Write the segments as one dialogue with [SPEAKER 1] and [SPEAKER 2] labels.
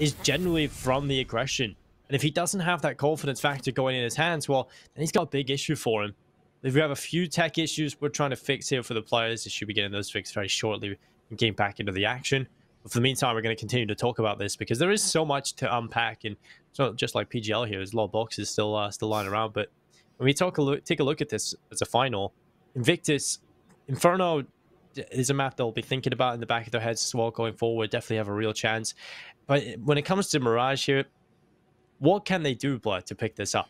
[SPEAKER 1] is generally from the aggression. And if he doesn't have that confidence factor going in his hands, well, then he's got a big issue for him. If we have a few tech issues we're trying to fix here for the players, they should be getting those fixed very shortly and getting back into the action. But for the meantime, we're going to continue to talk about this because there is so much to unpack, and it's not just like PGL here. There's a lot of boxes still uh, still lying around. But when we talk a look, take a look at this as a final, Invictus, Inferno is a map they'll be thinking about in the back of their heads as well going forward. Definitely have a real chance. But when it comes to Mirage here, what can they do, Blood, to pick this up?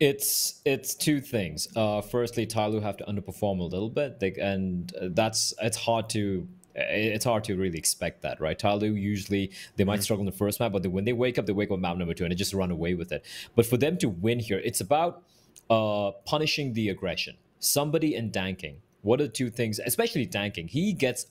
[SPEAKER 2] It's it's two things. Uh, firstly, Tyloo have to underperform a little bit, they, and that's it's hard to it's hard to really expect that, right? Tyloo usually they might mm-hmm. struggle in the first map, but when they wake up, they wake up map number two and they just run away with it. But for them to win here, it's about uh, punishing the aggression. Somebody and danking. What are the two things? Especially danking. He gets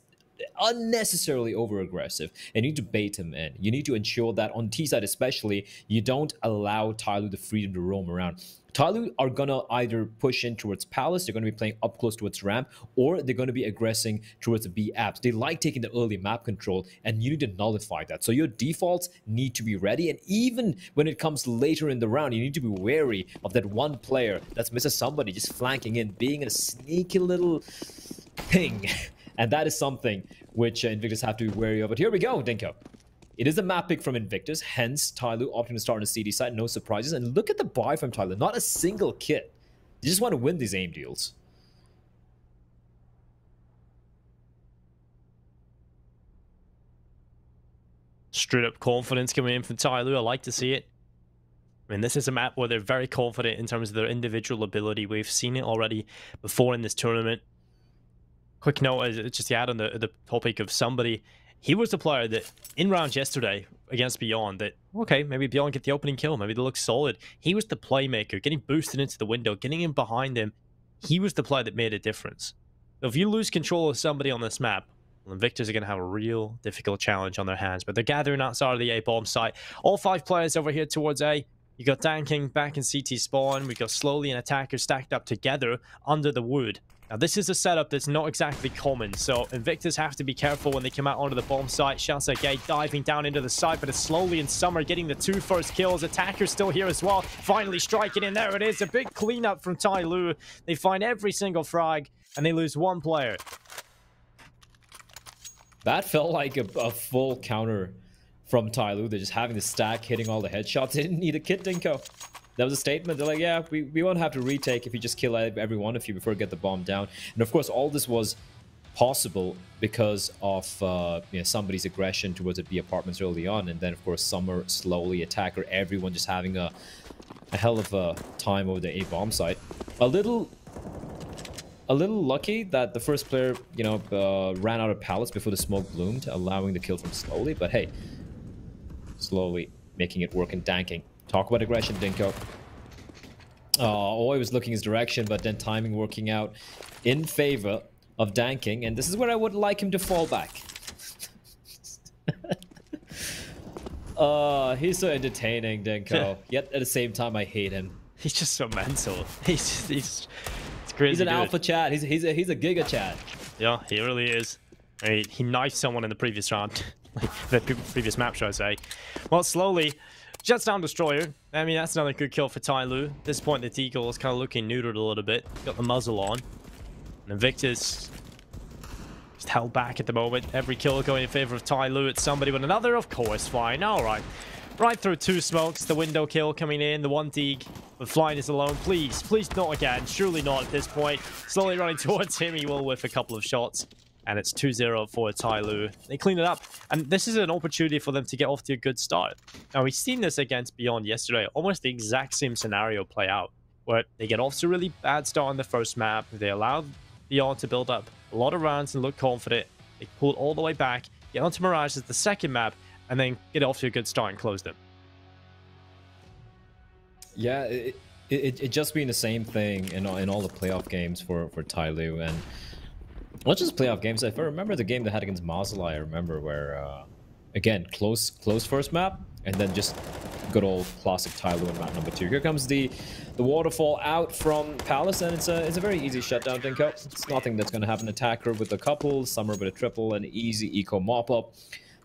[SPEAKER 2] unnecessarily over aggressive and you need to bait him in. You need to ensure that on T side, especially, you don't allow Tyloo the freedom to roam around. Tyloo are gonna either push in towards Palace, they're gonna be playing up close towards ramp, or they're gonna be aggressing towards the B apps. They like taking the early map control, and you need to nullify that. So your defaults need to be ready, and even when it comes later in the round, you need to be wary of that one player that's Mr. Somebody just flanking in, being a sneaky little ping And that is something which uh, Invictus have to be wary of. But here we go, Dinko. It is a map pick from Invictus, hence Tyloo opting to start on the CT side, no surprises. And look at the buy from Tyloo, not a single kit. You just want to win these aim deals.
[SPEAKER 1] Straight up confidence coming in from Tyloo. I like to see it. I mean, this is a map where they're very confident in terms of their individual ability. We've seen it already before in this tournament quick note, uh, just to add on the, the topic of somebody, he was the player that in rounds yesterday against Beyond that, okay, maybe Beyond get the opening kill, maybe they look solid. He was the playmaker, getting boosted into the window, getting in behind him. He was the player that made a difference. If you lose control of somebody on this map, well, Invictus are going to have a real difficult challenge on their hands. But they're gathering outside of the A bomb site. All five players over here towards A. You got Danking back in CT spawn. We got Slowly and Attacker stacked up together under the wood. Now, this is a setup that's not exactly common, so Invictus have to be careful when they come out onto the bomb site. Gate diving down into the site, but it's slowly in Summer getting the two first kills. Attacker's still here as well, finally striking in. There it is, a big cleanup from Tyloo. They find every single frag, and they lose one player.
[SPEAKER 2] That felt like a, a full counter from Tyloo. They're just having the stack, hitting all the headshots. They didn't need a kit, Dinko that was a statement. They're like, yeah, we, we won't have to retake if you just kill every one of you before you get the bomb down. And of course, all this was possible because of uh, you know, somebody's aggression towards the B apartments early on. And then, of course, Summer slowly attacker, everyone just having a, a hell of a time over the A bomb site. A little a little lucky that the first player, you know, uh, ran out of Palace before the smoke bloomed, allowing the kill from slowly. But hey, slowly making it work and danking. Talk about aggression, Dinko. Oh, Oi was looking his direction, but then timing working out in favor of Danking. And this is where I would like him to fall back. uh, he's so entertaining, Dinko. Yet at the same time, I hate him.
[SPEAKER 1] He's just so mental. He's just, he's it's crazy.
[SPEAKER 2] He's an alpha chat. He's he's a, he's a giga chat.
[SPEAKER 1] Yeah, he really is. I mean, he knifed someone in the previous round, the previous map, should I say? Well, slowly Jets down Destroyer. I mean, that's another good kill for Tyloo. At this point, the Deagle is kind of looking neutered a little bit. Got the muzzle on. And Invictus just held back at the moment. Every kill going in favor of Tyloo. It's somebody with another, of course, fine. All right. Right through two smokes. The window kill coming in. The one Deeg. But Flying is alone. Please, please not again. Surely not at this point. Slowly running towards him. He will whiff a couple of shots and it's 2-0 for Tyloo. They clean it up, and this is an opportunity for them to get off to a good start. Now, we've seen this against Beyond yesterday, almost the exact same scenario play out, where they get off to a really bad start on the first map, they allow Beyond to build up a lot of rounds and look confident, they pull all the way back, get onto Mirage as the second map, and then get off to a good start and close them.
[SPEAKER 2] Yeah, it, it, it just been the same thing in, in all the playoff games for, for Tyloo, and not just playoff games. If I remember the game they had against Mazaalai, I remember where, uh, again, close close first map, and then just good old classic Tyloo in map number two. Here comes the the waterfall out from Palace, and it's a it's a very easy shutdown, Dinko. It's nothing that's going to happen. Attacker with a couple, Summer with a triple, and easy eco mop up.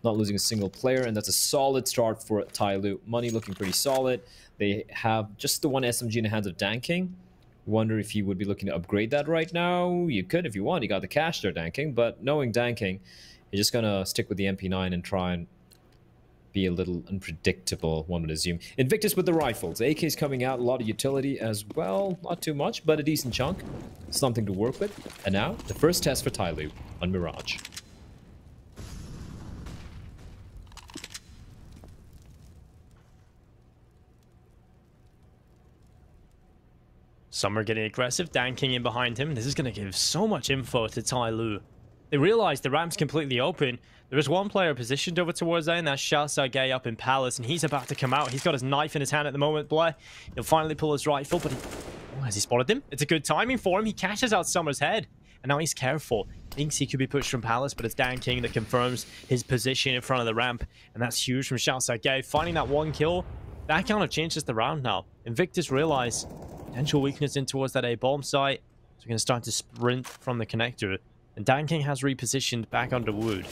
[SPEAKER 2] not losing a single player, and that's a solid start for Tyloo. Money looking pretty solid. They have just the one SMG in the hands of Danking. Wonder if you would be looking to upgrade that right now. You could if you want. You got the cash there, Danking. But knowing Danking, you're just gonna stick with the MP9 and try and be a little unpredictable, one would assume. Invictus with the rifles. AK is coming out, a lot of utility as well. Not too much, but a decent chunk. Something to work with. And now, the first test for Tyloo on Mirage.
[SPEAKER 1] Summer getting aggressive, danking in behind him. This is going to give so much info to Tyloo. They realize the ramp's completely open. There is one player positioned over towards there, and that's Xiaosage up in Palace, and he's about to come out. He's got his knife in his hand at the moment, Blair. He'll finally pull his rifle, but he... Oh, has he spotted him? It's a good timing for him. He catches out Summer's head, and now he's careful. Thinks he could be pushed from Palace, but it's Danking that confirms his position in front of the ramp, and that's huge from Xiaosage. Finding that one kill, that kind of changes the round now. Invictus realize potential weakness in towards that A-bomb site, so we're going to start to sprint from the connector. And Danking has repositioned back under wood.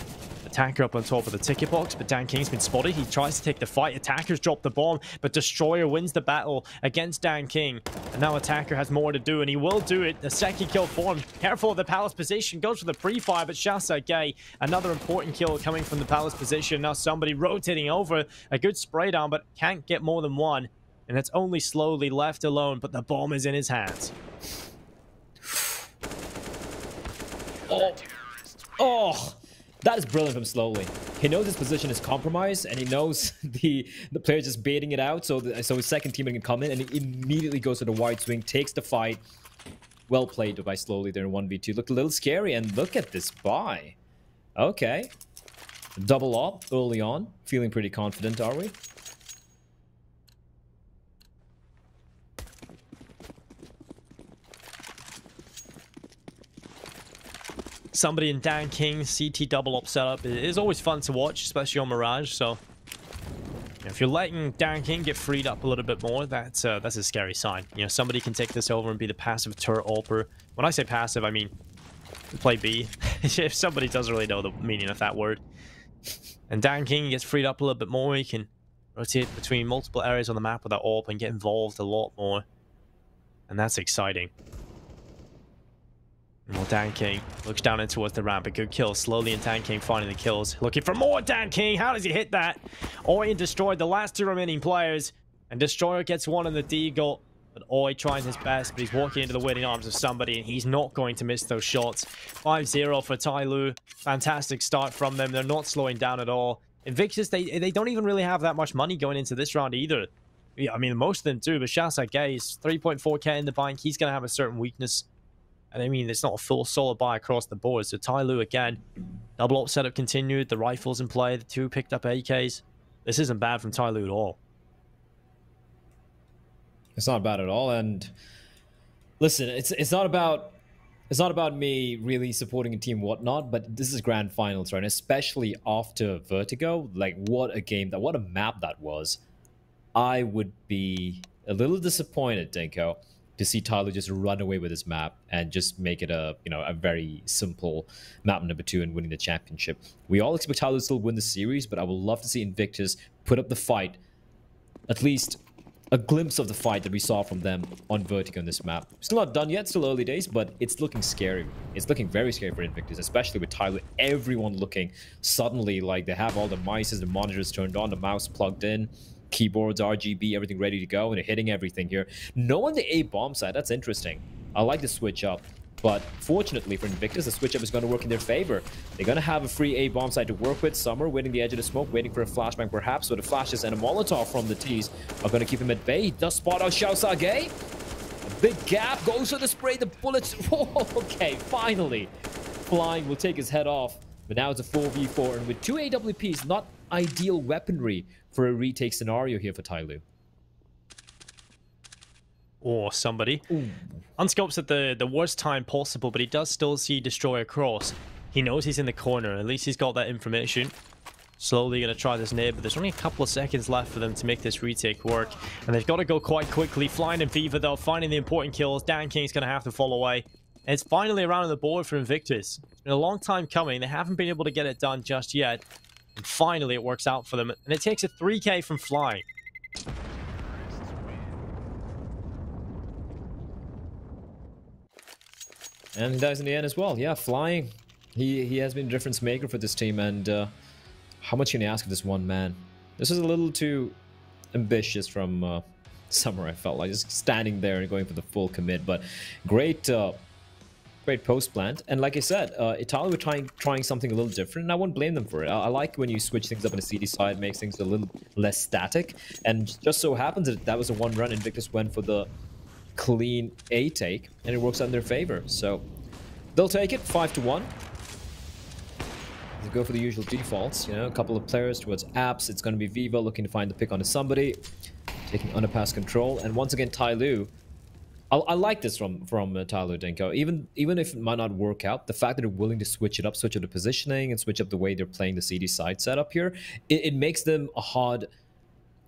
[SPEAKER 1] Attacker up on top of the ticket box, but Danking's been spotted. He tries to take the fight. Attackers dropped the bomb, but Destroyer wins the battle against Danking. And now Attacker has more to do, and he will do it. The second kill for him. Careful of the Palace position. Goes for the pre-fire, but Xiaosage, another important kill coming from the Palace position. Now somebody rotating over. A good spray down, but can't get more than one. And it's only slowly left alone, but the bomb is in his hands.
[SPEAKER 2] Oh, oh, that is brilliant from Slowly. He knows his position is compromised, and he knows the the player just baiting it out, so the, so his second teammate can come in, and he immediately goes to the wide swing, takes the fight. Well played by Slowly there in 1v2. Looked a little scary, and look at this buy. Okay. Double up early on. Feeling pretty confident, are we?
[SPEAKER 1] Somebody in Danking CT double up setup is always fun to watch, especially on Mirage. So if you're letting Danking get freed up a little bit more, that's uh, that's a scary sign. You know, somebody can take this over and be the passive turret AWPer. When I say passive, I mean play B. if somebody doesn't really know the meaning of that word. And Danking gets freed up a little bit more. He can rotate between multiple areas on the map with that AWP and get involved a lot more. And that's exciting. Well, Danking looks down in towards the ramp. A good kill. Slowly and Danking finding the kills. Looking for more Danking. How does he hit that? Oi destroyed the last two remaining players. And Destroyer gets one in the Deagle. But Oi trying his best, but he's walking into the waiting arms of somebody, and he's not going to miss those shots. 5-0 for Tyloo. Fantastic start from them. They're not slowing down at all. Invictus, they, they don't even really have that much money going into this round either. Yeah, I mean, most of them do, but Xiaosage is 3.4k in the bank. He's going to have a certain weakness. And I mean, it's not a full solid buy across the board. So Tyloo again, double up setup continued. The rifles in play. The two picked up AKs. This isn't bad from Tyloo at all.
[SPEAKER 2] It's not bad at all. And listen, it's it's not about it's not about me really supporting a team whatnot, but this is grand finals, right? Especially after Vertigo, like what a game that what a map that was. I would be a little disappointed, Dinko, to see Tyloo just run away with his map and just make it a you know a very simple map number two and winning the championship. We all expect Tyloo to still win the series, but I would love to see Invictus put up the fight, at least a glimpse of the fight that we saw from them on Vertigo on this map. Still not done yet, still early days, but it's looking scary. It's looking very scary for Invictus, especially with Tyloo, everyone looking suddenly like they have all the mice, the monitors turned on, the mouse plugged in keyboards, RGB, everything ready to go, and they're hitting everything here. No on the A bomb side, that's interesting. I like the switch up. But fortunately for Invictus, the switch up is going to work in their favor. They're going to have a free A bomb side to work with. Summer waiting the edge of the smoke, waiting for a flashbang perhaps. So the flashes and a Molotov from the T's are going to keep him at bay. Does spot out Xiao Sage. A big gap, goes for the spray, the bullets. okay, finally. Flying will take his head off. But now it's a 4v4, and with two AWPs, not ideal weaponry for a retake scenario here for Tyloo.
[SPEAKER 1] Or somebody. Ooh. Unscopes at the, the worst time possible, but he does still see Destroyer cross. He knows he's in the corner. At least he's got that information. Slowly going to try this nade, but there's only a couple of seconds left for them to make this retake work. And they've got to go quite quickly. Flying in Fever, though, finding the important kills. Danking's going to have to fall away. And it's finally around the board for Invictus. It's been a long time coming. They haven't been able to get it done just yet. And finally, it works out for them. And it takes a 3k from Fly.
[SPEAKER 2] And he dies in the end as well. Yeah, flying. He he has been a difference maker for this team. And uh, how much can you ask of this one man? This is a little too ambitious from uh, Summer, I felt like. Just standing there and going for the full commit. But great uh, great post plant. And like I said, uh, Italia were trying trying something a little different, and I won't blame them for it. I, I, like when you switch things up on the CT side, makes things a little less static. And just so happens that that was a one run, Invictus went for the clean A take, and it works out in their favor. So they'll take it, 5 to 1. They go for the usual defaults, you know, a couple of players towards apps. It's going to be Viva looking to find the pick onto somebody, taking underpass control. And once again, Tyloo. I, I like this from from uh, Tyloo Dinko. Even even if it might not work out, the fact that they're willing to switch it up, switch up the positioning, and switch up the way they're playing the CT side setup here, it, it makes them a hard.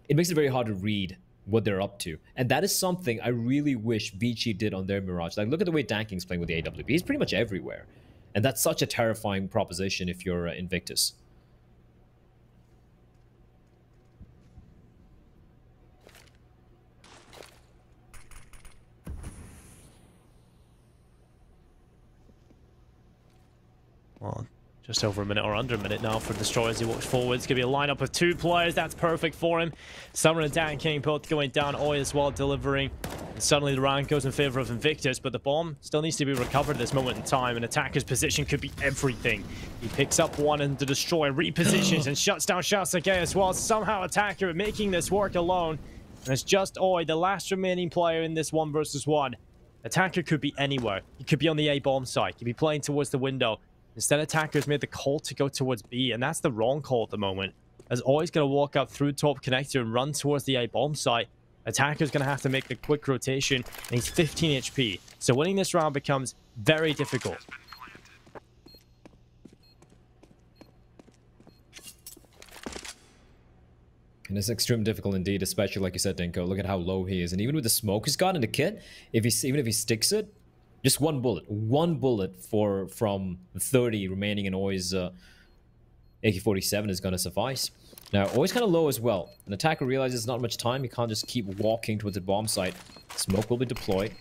[SPEAKER 2] It makes it very hard to read what they're up to. And that is something I really wish Vici did on their Mirage. Like, look at the way Danking's playing with the AWP. He's pretty much everywhere. And that's such a terrifying proposition if you're uh, Invictus.
[SPEAKER 1] Well, just over a minute or under a minute now for Destroy as he walks forward. It's going to be a lineup of two players. That's perfect for him. Summer and Danking both going down. Oi as well delivering. And suddenly the round goes in favor of Invictus, but the bomb still needs to be recovered at this moment in time. An Attacker's position could be everything. He picks up one and the Destroy repositions and shuts down Xiaosage as well. Somehow Attacker making this work alone. And it's just Oi, the last remaining player in this one versus one. Attacker could be anywhere. He could be on the A bomb side. He could be playing towards the window. Instead, attackers made the call to go towards B, and that's the wrong call at the moment. As always going to walk up through top connector and run towards the A bomb site. Attacker's going to have to make the quick rotation, and he's 15 HP. So winning this round becomes very difficult.
[SPEAKER 2] And it's extremely difficult indeed, especially like you said, Dinko. Look at how low he is. And even with the smoke he's got in the kit, if he even if he sticks it, just one bullet. One bullet for from 30 remaining in Oi's uh, AK-47 is going to suffice. Now, Oi's kind of low as well. An attacker realizes not much time. He can't just keep walking towards the bomb site. Smoke will be deployed.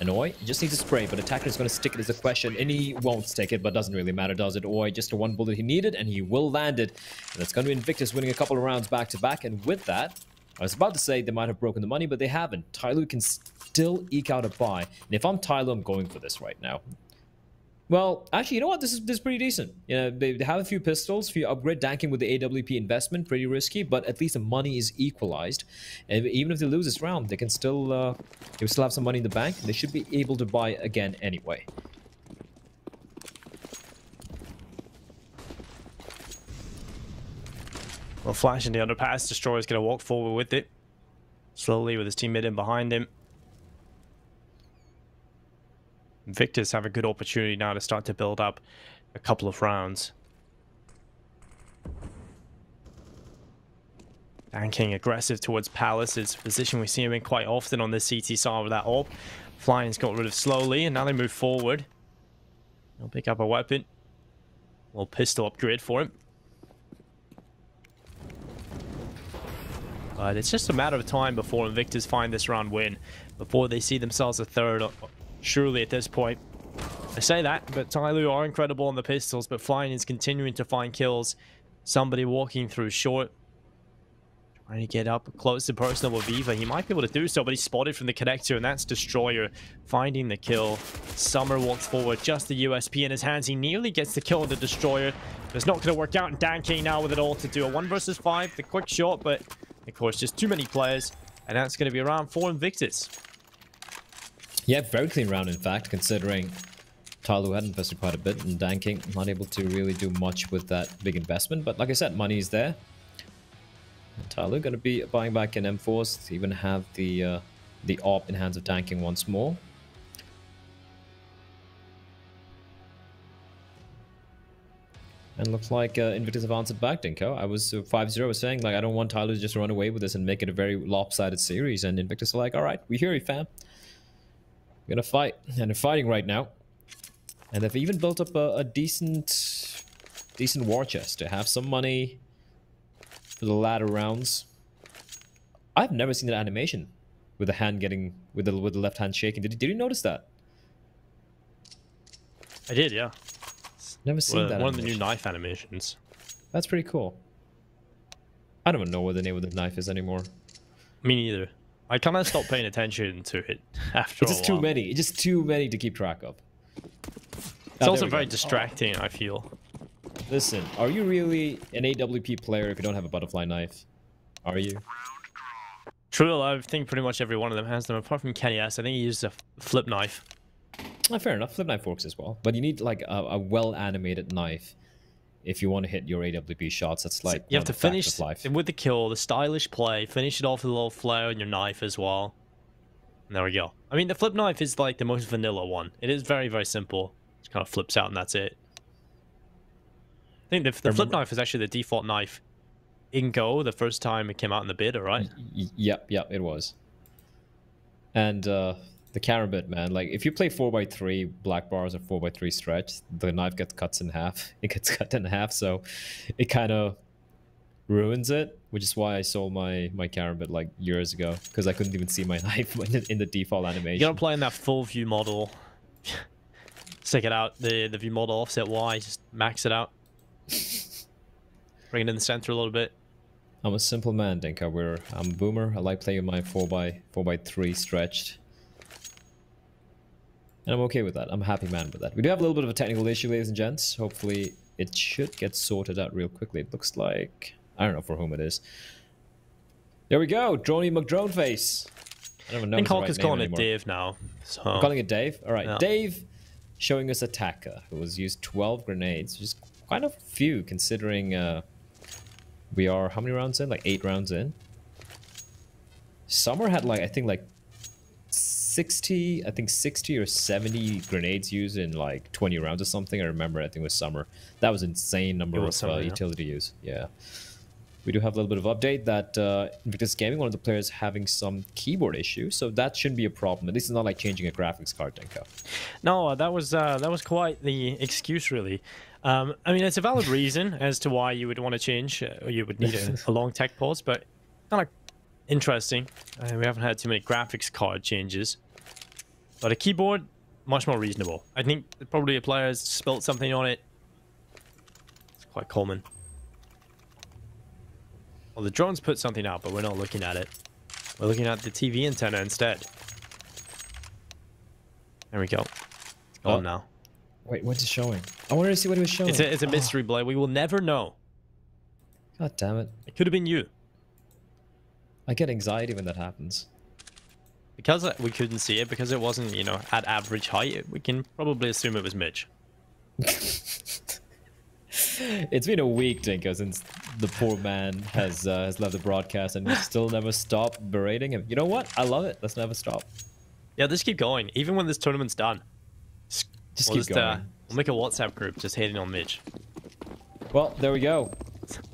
[SPEAKER 2] And Oi just needs to spray, but attacker is going to stick it as a question, and he won't stick it, but doesn't really matter, does it? Oi, just the one bullet he needed, and he will land it. And that's going to be Invictus winning a couple of rounds back-to-back, -back, and with that, I was about to say they might have broken the money, but they haven't. Tyloo can still eke out a buy. And if I'm Tyloo, I'm going for this right now. Well, actually, you know what? This is this is pretty decent. You know, they, they have a few pistols. You upgrade Danking with the AWP investment, pretty risky, but at least the money is equalized. And even if they lose this round, they can still uh, they still have some money in the bank. They should be able to buy again anyway.
[SPEAKER 1] Well, Flash in the underpass. Destroyer's going to walk forward with it. Slowly with his teammate in behind him. Victors have a good opportunity now to start to build up a couple of rounds. Danking aggressive towards Palace. It's a position we see him in quite often on the CT side with that AWP. Flying's got rid of slowly, and now they move forward. He'll pick up a weapon. A little pistol upgrade for him. But it's just a matter of time before Invictus find this round win. Before they see themselves a third, surely at this point. I say that, but Tyloo are incredible on the pistols, but Flying is continuing to find kills. Somebody walking through short. Trying to get up close to personal with Viva. He might be able to do so, but he's spotted from the connector, and that's Destroyer finding the kill. Summer walks forward, just the USP in his hands. He nearly gets the kill on the Destroyer. But it's not going to work out, and Danking now with it all to do a 1 versus 5. The quick shot, but of course, just too many players, and that's going to be around four Invictus.
[SPEAKER 2] Yeah, very clean round, in fact, considering Tyloo had invested quite a bit, and Danking not able to really do much with that big investment. But like I said, money is there. Tyloo going to be buying back an M4s to even have the uh, the AWP in hands of Danking once more. And looks like uh, Invictus have answered back, Dinko. I was 5-0 uh, was saying, like, I don't want Tyloo to just run away with this and make it a very lopsided series. And Invictus are like, all right, we hear you, fam. We're gonna fight. And they're fighting right now. And they've even built up a, a decent decent war chest to have some money for the latter rounds. I've never seen that animation with the hand getting with the with the left hand shaking. Did, did you notice that?
[SPEAKER 1] I did, yeah.
[SPEAKER 2] Never seen
[SPEAKER 1] One,
[SPEAKER 2] that.
[SPEAKER 1] one of the new knife animations.
[SPEAKER 2] That's pretty cool. I don't even know what the name of the knife is anymore.
[SPEAKER 1] Me neither. I kind of stopped paying attention to it after
[SPEAKER 2] It's just too many. It's just too many to keep track of.
[SPEAKER 1] It's oh, also very distracting, I feel.
[SPEAKER 2] Listen, are you really an AWP player if you don't have a butterfly knife? Are you?
[SPEAKER 1] True, I think pretty much every one of them has them, apart from Kenny S. I think he uses a flip knife.
[SPEAKER 2] Ah, fair enough. Flip knife works as well, but you need like a, a well animated knife if you want to hit your AWP shots. That's like
[SPEAKER 1] you have to
[SPEAKER 2] of the facts
[SPEAKER 1] finish
[SPEAKER 2] life.
[SPEAKER 1] with the kill, the stylish play, finish it off with a little flare on your knife as well. And there we go. I mean, the flip knife is like the most vanilla one. It is very, very simple. Just kind of flips out and that's it. I think the, the flip knife is actually the default knife in Go the first time it came out in the beta, right?
[SPEAKER 2] Yep, yep, it was. And uh, the karambit, man, like if you play 4x3 black bars or 4x3 stretch, the knife gets cut in half. It gets cut in half, so it kind of ruins it, which is why I sold my my karambit like years ago because I couldn't even see my knife in the, in the default
[SPEAKER 1] You
[SPEAKER 2] animation.
[SPEAKER 1] gotta play in that full view model. Stick it out, the, the view model offset Y, just max it out. Bring it in the center a little bit.
[SPEAKER 2] I'm a simple man, Dinko. We're I'm a boomer. I like playing my 4x 4x3 stretched. And I'm okay with that. I'm a happy man with that. We do have a little bit of a technical issue, ladies and gents. Hopefully it should get sorted out real quickly. It looks like I don't know for whom it is. There we go, Droney McDrone face. I don't even know.
[SPEAKER 1] I think Hulk
[SPEAKER 2] right
[SPEAKER 1] is calling it. Dave now. So
[SPEAKER 2] I'm calling it Dave. All right,
[SPEAKER 1] Yeah.
[SPEAKER 2] Dave showing us attacker who has used 12 grenades, which is quite a few considering uh, we are how many rounds in? Like eight rounds in. Summer had like I think like 60, I think 60 or 70 grenades used in like 20 rounds or something. I remember I think it was Summer. That was insane number
[SPEAKER 1] It
[SPEAKER 2] of
[SPEAKER 1] Summer,
[SPEAKER 2] uh,
[SPEAKER 1] yeah.
[SPEAKER 2] utility use. Yeah. We do have a little bit of update that uh, Invictus Gaming, one of the players having some keyboard issues, so that shouldn't be a problem. At least it's not like changing a graphics card, Dinko.
[SPEAKER 1] no, uh, that was uh, that was quite the excuse, really. Um, I mean, it's a valid reason as to why you would want to change, uh, or you would need a, a long tech pause, but kind of interesting. Uh, we haven't had too many graphics card changes, but a keyboard much more reasonable. I think probably a player has spilt something on it. It's quite common. Well, the drones put something out, but we're not looking at it. We're looking at the TV antenna instead. There we go. It's gone
[SPEAKER 2] Oh.
[SPEAKER 1] now.
[SPEAKER 2] Wait, what's it showing? I wanted to see what it was showing.
[SPEAKER 1] It's a, it's a
[SPEAKER 2] Oh,
[SPEAKER 1] mystery, Blade. We will never know.
[SPEAKER 2] God damn it.
[SPEAKER 1] It could have been you.
[SPEAKER 2] I get anxiety when that happens.
[SPEAKER 1] Because uh, we couldn't see it, because it wasn't, you know, at average height, we can probably assume it was Mitch.
[SPEAKER 2] It's been a week, Dinko, since the poor man has uh, has left the broadcast and we still never stop berating him. You know what? I love it. Let's never stop.
[SPEAKER 1] Yeah, just keep going. Even when this tournament's done. Just,
[SPEAKER 2] Just
[SPEAKER 1] we'll
[SPEAKER 2] keep
[SPEAKER 1] just, uh,
[SPEAKER 2] going.
[SPEAKER 1] we'll make a WhatsApp group just hating on Mitch.
[SPEAKER 2] Well, there we go.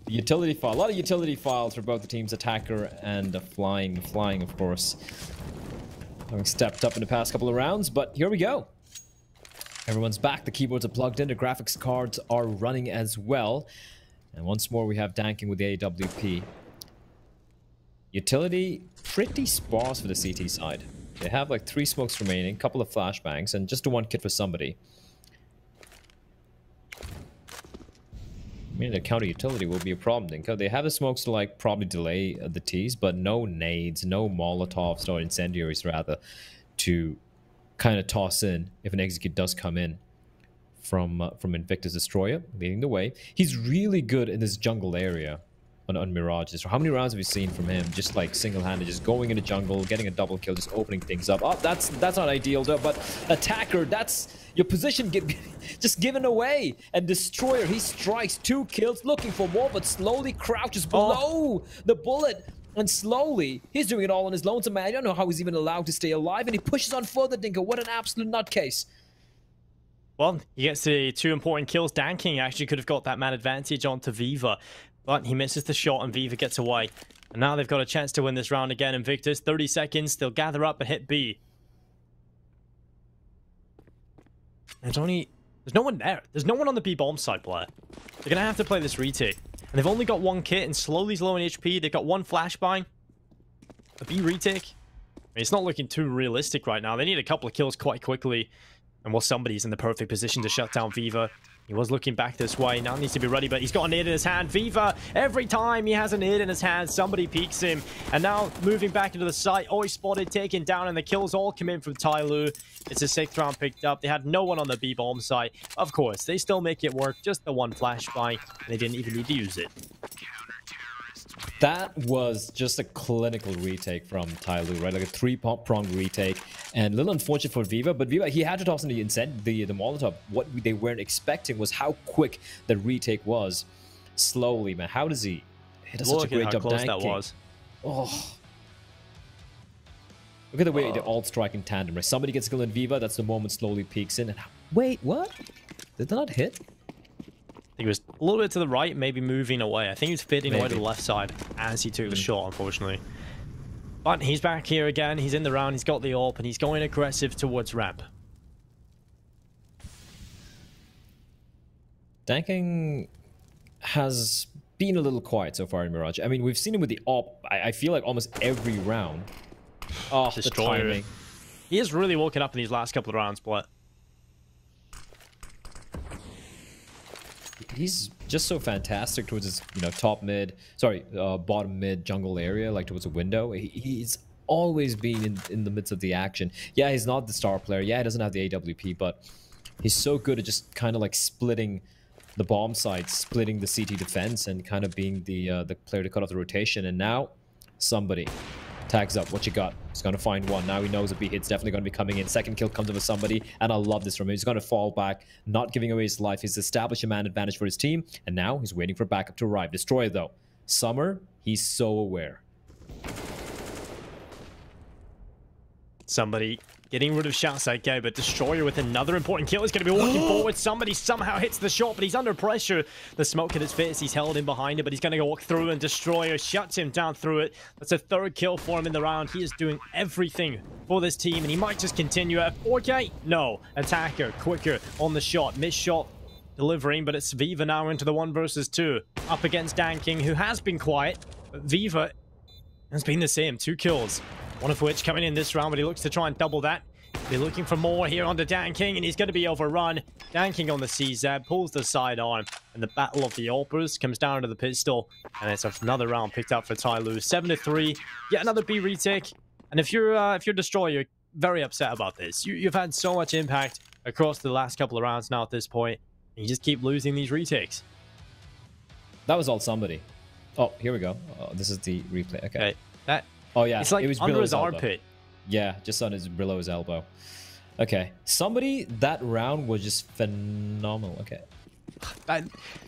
[SPEAKER 2] Utility file. A lot of utility files for both the team's attacker and flying. Flying, of course, having stepped up in the past couple of rounds. But here we go. Everyone's back. The keyboards are plugged in. The graphics cards are running as well. And once more, we have Danking with the AWP. Utility pretty sparse for the CT side. They have like three smokes remaining, a couple of flashbangs, and just the one kit for somebody. I mean, the counter utility will be a problem, Dinko. They have the smokes to like probably delay uh, the teas, but no nades, no molotovs, no incendiaries rather, to kind of toss in if an execute does come in from uh, from Invictus Destroyer, leading the way. He's really good in this jungle area on, on Mirages. How many rounds have we seen from him? Just like single-handed, just going in the jungle, getting a double kill, just opening things up. Oh, that's that's not ideal, though. But attacker, that's your position get, just given away. And Destroyer, he strikes two kills, looking for more, but slowly crouches oh. below the bullet. And slowly, he's doing it all on his lonesome man. I don't know how he's even allowed to stay alive. And he pushes on further, Dinko. What an absolute nutcase.
[SPEAKER 1] Well, he gets the two important kills. Danking actually could have got that man advantage onto Viva, but he misses the shot and Viva gets away. And now they've got a chance to win this round again. Invictus, 30 seconds. They'll gather up and hit B. There's only There's no one there. There's no one on the B bomb side, player. They're gonna have to play this retake. And they've only got one kit, and Slowly's low in HP. They've got one flashbang. A B retake. I mean, it's not looking too realistic right now. They need a couple of kills quite quickly. And while somebody's in the perfect position to shut down Viva, he was looking back this way. Now needs to be ready, but he's got an nade in his hand. Viva, every time he has a nade in his hand, somebody peeks him. And now moving back into the site. He's spotted, taken down, and the kills all come in from Tyloo. It's a sixth round picked up. They had no one on the B-bomb site. Of course, they still make it work. Just the one flash by, and they didn't even need to use it.
[SPEAKER 2] That was just a clinical retake from Tyloo, right? Like a three-pronged retake. And a little unfortunate for Viva, but Viva, he had to toss in the incent, the, the Molotov. What they weren't expecting was how quick the retake was. Slowly, man. How does he... He does
[SPEAKER 1] Look
[SPEAKER 2] such a great
[SPEAKER 1] how
[SPEAKER 2] job
[SPEAKER 1] close that was.
[SPEAKER 2] Oh. Look at the way uh. they all strike in tandem, right? Somebody gets killed in Viva, that's the moment slowly peeks in. And Wait, what? Did that not hit?
[SPEAKER 1] I think he was a little bit to the right, maybe moving away. I think he was fading away to the left side as he took the hmm. shot, unfortunately. But he's back here again. He's in the round. He's got the AWP, and he's going aggressive towards ramp.
[SPEAKER 2] Danking has been a little quiet so far in Mirage. I mean, we've seen him with the op. I, I feel like almost every round. Oh, the timing.
[SPEAKER 1] He has really woken up in these last couple of rounds, but
[SPEAKER 2] He's just so fantastic towards his, you know, top mid, sorry, uh, bottom mid jungle area, like towards the window. He, he's always been in, in the midst of the action. Yeah, he's not the star player. Yeah, he doesn't have the AWP, but he's so good at just kind of like splitting the bomb sites, splitting the CT defense, and kind of being the uh, the player to cut off the rotation. And now, somebody tags up. What you got? He's gonna find one. Now he knows a B hit's definitely gonna be coming in. Second kill comes over somebody, and I love this from him. He's gonna fall back, not giving away his life. He's established a man advantage for his team, and now he's waiting for backup to arrive. Destroyer though, Summer, he's so aware.
[SPEAKER 1] somebody getting rid of shots like but Destroyer with another important kill is going to be walking forward. Somebody somehow hits the shot, but he's under pressure. The smoke at his face, he's held in behind it, but he's going to go walk through and Destroyer shuts him down through it. That's a third kill for him in the round. He is doing everything for this team, and he might just continue at 4K. No, attacker, quicker on the shot, miss shot delivering, but it's Viva now into the one versus two. Up against Danking, who has been quiet, but Viva has been the same. Two kills. One of which coming in this round, but he looks to try and double that. Be looking for more here onto Danking, and he's going to be overrun. Danking on the CZ pulls the sidearm, and the battle of the AWPers comes down to the pistol, and it's another round picked up for. Seven to three. Yet another B retake. And if you're uh, if you're Destroyer, you're very upset about this. You, you've had so much impact across the last couple of rounds now at this point, and you just keep losing these retakes.
[SPEAKER 2] That was all somebody. Oh, here we go. Oh, this is the replay. Okay.
[SPEAKER 1] Okay, that
[SPEAKER 2] Oh yeah,
[SPEAKER 1] it's like
[SPEAKER 2] it was
[SPEAKER 1] under
[SPEAKER 2] below
[SPEAKER 1] his
[SPEAKER 2] elbow.
[SPEAKER 1] armpit.
[SPEAKER 2] Yeah, just on his below his elbow. Okay, somebody that round was just phenomenal. Okay.
[SPEAKER 1] That,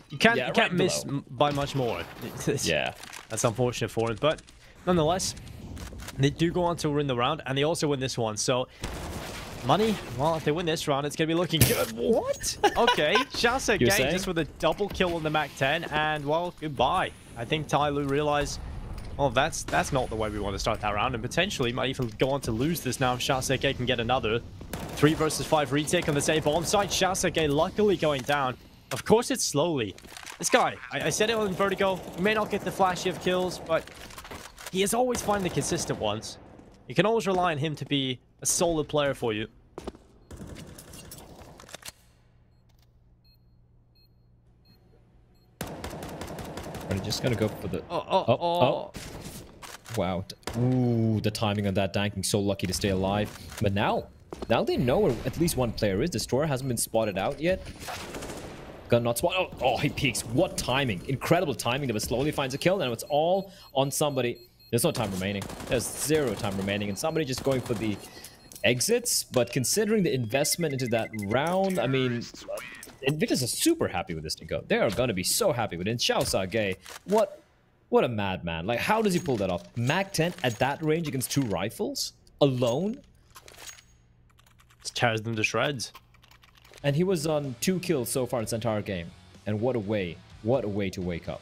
[SPEAKER 1] you can't
[SPEAKER 2] Yeah,
[SPEAKER 1] you can't
[SPEAKER 2] right
[SPEAKER 1] miss by much more. It's-
[SPEAKER 2] Yeah.
[SPEAKER 1] That's unfortunate for him, but nonetheless, they do go on to win the round, and they also win this one. So, money, well, if they win this round, it's going to be looking good. What? Okay, Shasa
[SPEAKER 2] You were
[SPEAKER 1] just with a double kill on the Mac 10, and, well, goodbye. I think Tyloo realized, well, that's that's not the way we want to start that round, and potentially might even go on to lose this now if Xiaosage can get another. Three versus five retake on the same bomb site. Xiaosage luckily going down. Of course, it's slowly. This guy, I, I said it on Vertigo, he may not get the flashy of kills, but he is always finding the consistent ones. You can always rely on him to be a solid player for you.
[SPEAKER 2] They just gonna go for the?
[SPEAKER 1] Oh, oh,
[SPEAKER 2] Oh,
[SPEAKER 1] oh.
[SPEAKER 2] oh. Wow. Ooh, the timing on that danking. So lucky to stay alive. But now, now they know where at least one player is. Destroyer hasn't been spotted out yet. Gun not spot. Oh, oh, he peeks. What timing? Incredible timing. That slowly finds a kill. and it's all on somebody. There's no time remaining. There's zero time remaining, and somebody just going for the exits. But considering the investment into that round, I mean, Invictus is super happy with this Nico. They are gonna be so happy with it. And Xiao Sage, what what a madman. Like how does he pull that off? Mac 10 at that range against two rifles? Alone?
[SPEAKER 1] Just tears them to shreds.
[SPEAKER 2] And he was on two kills so far in this entire game. And what a way. What a way to wake up.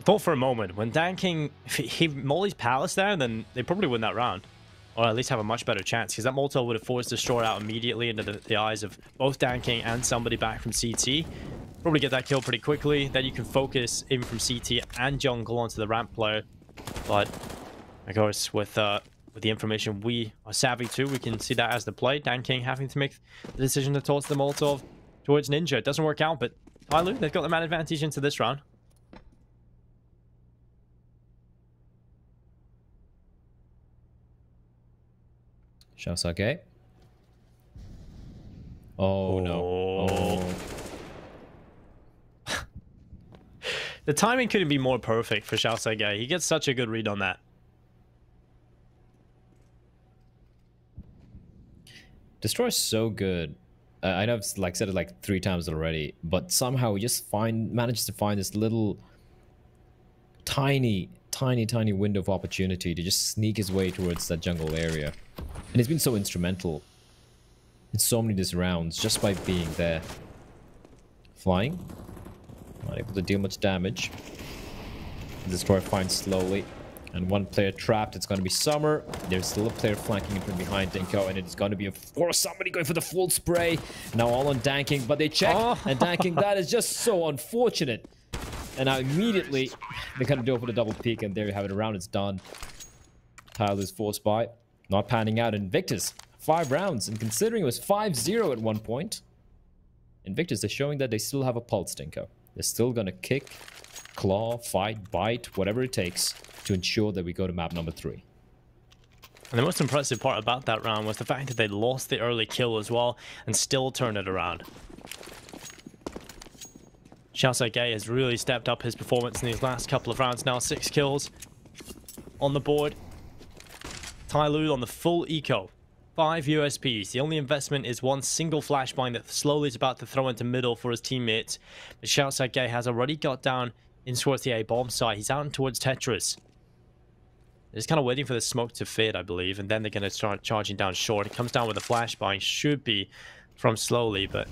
[SPEAKER 1] Thought for a moment, when Danking, if he, he mollies Palace there, then they probably win that round. Or at least have a much better chance, because that Molotov would have forced Destroyer out immediately into the, the eyes of both Danking and somebody back from CT. Probably get that kill pretty quickly, then you can focus in from CT and jungle onto the ramp player. But, of course, with uh, with the information we are savvy to, we can see that as the play. Danking having to make the decision to toss the Molotov towards Ninja. It doesn't work out, but Tyloo, they've got the man advantage into this round.
[SPEAKER 2] Xiaosage. Oh, oh no. Oh.
[SPEAKER 1] the timing couldn't be more perfect for Xiaosage. He gets such a good read on that.
[SPEAKER 2] Destroy's so good. Uh, I know I've like said it like three times already, but somehow he just find manages to find this little tiny, tiny, tiny window of opportunity to just sneak his way towards that jungle area. And he's been so instrumental in so many of these rounds just by being there. Flying. Not able to deal much damage. Destroyer finds slowly. And one player trapped. It's going to be Summer. There's still a player flanking him from behind Dinko. And it's going to be, of course, somebody going for the full spray. Now all on DanKing. But they check. Oh. And DanKing, that is just so unfortunate. And now immediately, they kind of go for the double peek. And there you have it. Around it's done. Tyloo's forced by. Not panning out. Invictus, five rounds. And considering it was 5-0 at one point, Invictus is showing that they still have a pulse, Dinko. They're still going to kick, claw, fight, bite, whatever it takes to ensure that we go to map number three.
[SPEAKER 1] And the most impressive part about that round was the fact that they lost the early kill as well and still turned it around. Xiaosage has really stepped up his performance in these last couple of rounds now. Six kills on the board. Tyloo on the full eco. Five USPs. The only investment is one single flashbang that slowly is about to throw into middle for his teammates. But Xiaosage has already got down in towards the A bomb site. He's out towards Tetris. Just kind of waiting for the smoke to fade, I believe, and then they're going to start charging down short. It comes down with a flashbang. Should be from slowly, but...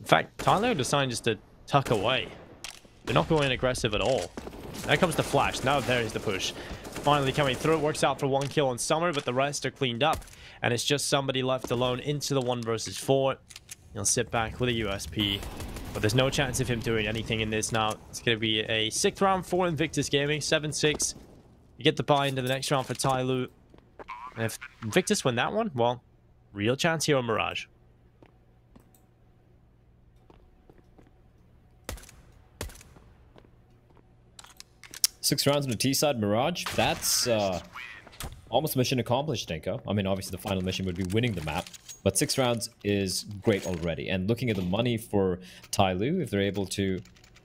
[SPEAKER 1] In fact, Tyloo decided just to tuck away. They're not going aggressive at all. There comes the flash. Now there is the push. Finally coming through. It works out for one kill on Summer, but the rest are cleaned up. And it's just somebody left alone into the one versus four. He'll sit back with a USP. But there's no chance of him doing anything in this now. It's going to be a sixth round for Invictus Gaming. 7-6. You get the buy into the next round for Tyloo. And if Invictus win that one, well, real chance here on Mirage.
[SPEAKER 2] Six rounds on the T side, Mirage. That's uh, almost mission accomplished, Dinko. I mean, obviously the final mission would be winning the map, but six rounds is great already. And looking at the money for Tyloo, if they're able to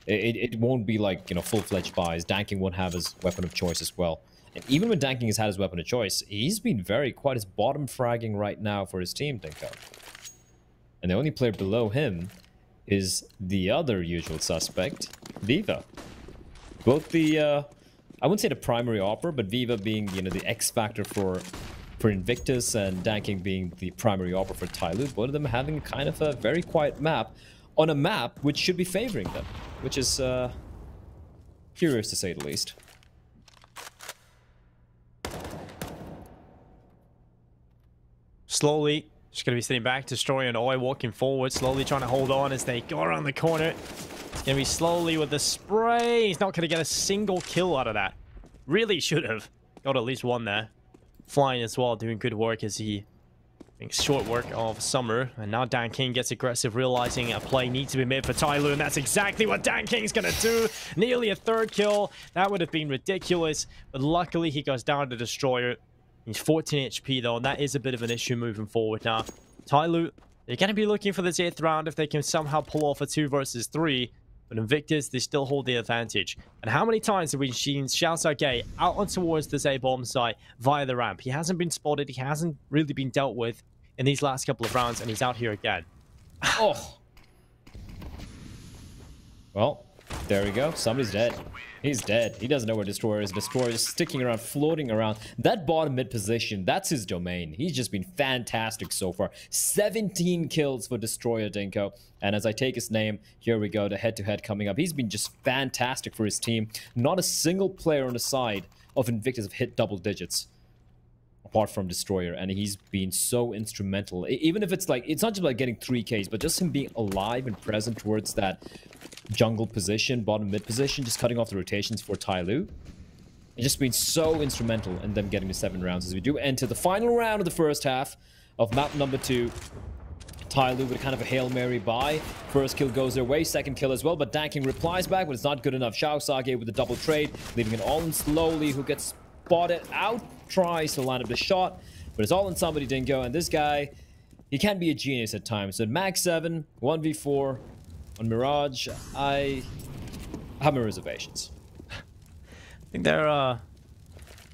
[SPEAKER 2] it, it won't be like, you know, full-fledged buys. DanKing won't have his weapon of choice as well. And even when DanKing has had his weapon of choice, he's been very quite his bottom fragging right now for his team, Dinko. And the only player below him is the other usual suspect, Viva. Both the, uh, I wouldn't say the primary opera, but Viva being, you know, the X factor for for Invictus and DanKing being the primary opera for Tyloo, both of them having kind of a very quiet map on a map which should be favoring them which is uh, curious to say the least.
[SPEAKER 1] Slowly, just going to be sitting back, Destroyer and Oi walking forward, slowly trying to hold on as they go around the corner. Going to be slowly with the spray. He's not going to get a single kill out of that. Really should have. Got at least one there. Flying as well, doing good work as he makes short work of Summer, and now Danking gets aggressive, realizing a play needs to be made for Tyloo, and that's exactly what Danking's gonna do. Nearly a third kill. That would have been ridiculous, but luckily he goes down to Destroyer. He's 14 HP though, and that is a bit of an issue moving forward now. Tyloo, they're gonna be looking for this 8th round if they can somehow pull off a 2 versus 3. But Invictus, they still hold the advantage. And how many times have we seen Xiaosage out on towards this A-bomb site via the ramp? He hasn't been spotted. He hasn't really been dealt with in these last couple of rounds, and he's out here again.
[SPEAKER 2] oh. Well, there we go. Somebody's dead. He's dead. He doesn't know where Destroyer is. Destroyer is sticking around, floating around. That bottom mid position, that's his domain. He's just been fantastic so far. 17 kills for Destroyer Dinko. And as I take his name, here we go, the head-to-head -head coming up. He's been just fantastic for his team. Not a single player on the side of Invictus have hit double digits. Apart from Destroyer, and he's been so instrumental. Even if it's like, it's not just like getting 3Ks, but just him being alive and present towards that jungle position, bottom mid position, just cutting off the rotations for Tyloo. It's just been so instrumental in them getting to seven rounds as we do enter the final round of the first half of map number two. Tyloo with kind of a Hail Mary buy. First kill goes their way, second kill as well, but Danking replies back, but it's not good enough. Xiaosage with a double trade, leaving it all in slowly, who gets spotted out, tries to line up the shot, but it's all in somebody Dinko, and this guy, he can be a genius at times. So Max 7, 1v4 on Mirage, I have my reservations.
[SPEAKER 1] I think they're, uh,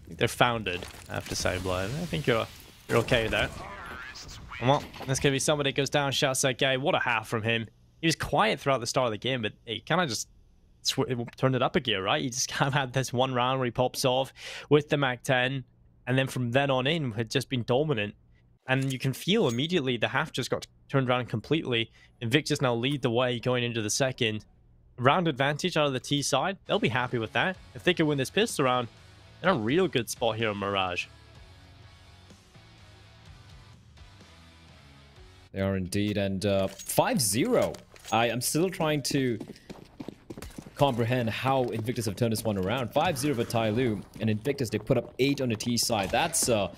[SPEAKER 1] think they're founded, I have to say. I think you're, you're okay with that. Well, to be somebody that goes down, shouts that guy. What a half from him. He was quiet throughout the start of the game, but he kind of just turned it up a gear, right? He just kind of had this one round where he pops off with the Mac 10, and then from then on in, had just been dominant. And you can feel immediately the half just got turned around completely. Invictus now lead the way going into the second. Round advantage out of the T side. They'll be happy with that. If they can win this pistol round, they're in a real good spot here on Mirage.
[SPEAKER 2] They are indeed. And 5-0. Uh, I am still trying to comprehend how Invictus have turned this one around. 5-0 for Tyloo. And Invictus, they put up 8 on the T side. That's, uh,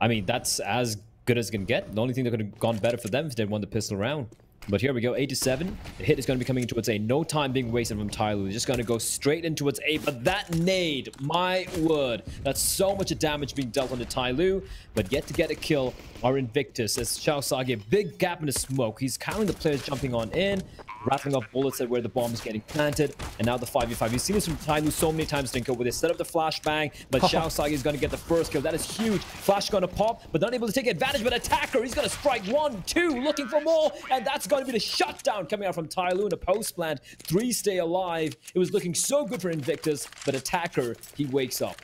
[SPEAKER 2] I mean, that's as good as it can get. The only thing that could have gone better for them if they won the pistol round. But here we go, 8 to 7. The hit is going to be coming towards A. No time being wasted from Tyloo. He's just going to go straight into its A. But that nade, my word, that's so much damage being dealt on the Tyloo. But yet to get a kill are Invictus as Xiaosage, big gap in the smoke. He's counting the players jumping on in rattling off bullets at where the bomb is getting planted. And now the 5v5. You've seen this from Tyloo so many times, Dinko, where they set up the flashbang, but Xiaosage is going to get the first kill. That is huge. Flash going to pop, but not able to take advantage. But Attacker, he's going to strike one, two, looking for more. And that's going to be the shutdown coming out from Tyloo in a post plant. Three stay alive. It was looking so good for Invictus, but Attacker, he wakes up.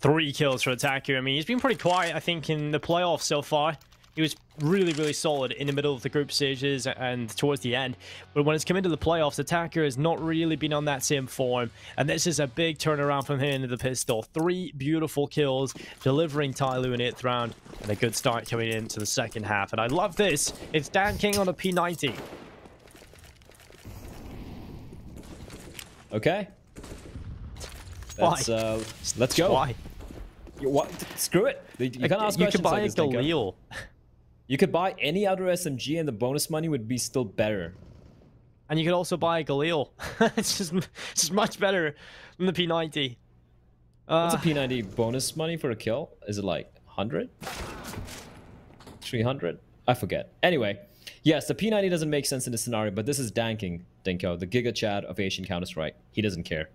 [SPEAKER 1] Three kills for Attacker. I mean, he's been pretty quiet, I think, in the playoffs so far. He was really, really solid in the middle of the group stages and towards the end. But when it's come into the playoffs, Attacker has not really been on that same form. And this is a big turnaround from him into the pistol. Three beautiful kills, delivering Tyloo in eighth round. And a good start coming into the second half. And I love this. It's Danking on a P90.
[SPEAKER 2] Okay. Let's, uh, let's go.
[SPEAKER 1] Why?
[SPEAKER 2] What? Screw it. You,
[SPEAKER 1] can ask you could buy like a Galil.
[SPEAKER 2] You could buy any other SMG and the bonus money would be still better.
[SPEAKER 1] And you could also buy a Galil. it's just it's just much better than the P90.
[SPEAKER 2] Uh, What's a P90 bonus money for a kill? Is it like 100? 300? I forget. Anyway, yes, the P90 doesn't make sense in this scenario, but this is Danking, Dinko, the Giga Chad of Asian Counter-Strike. He doesn't care.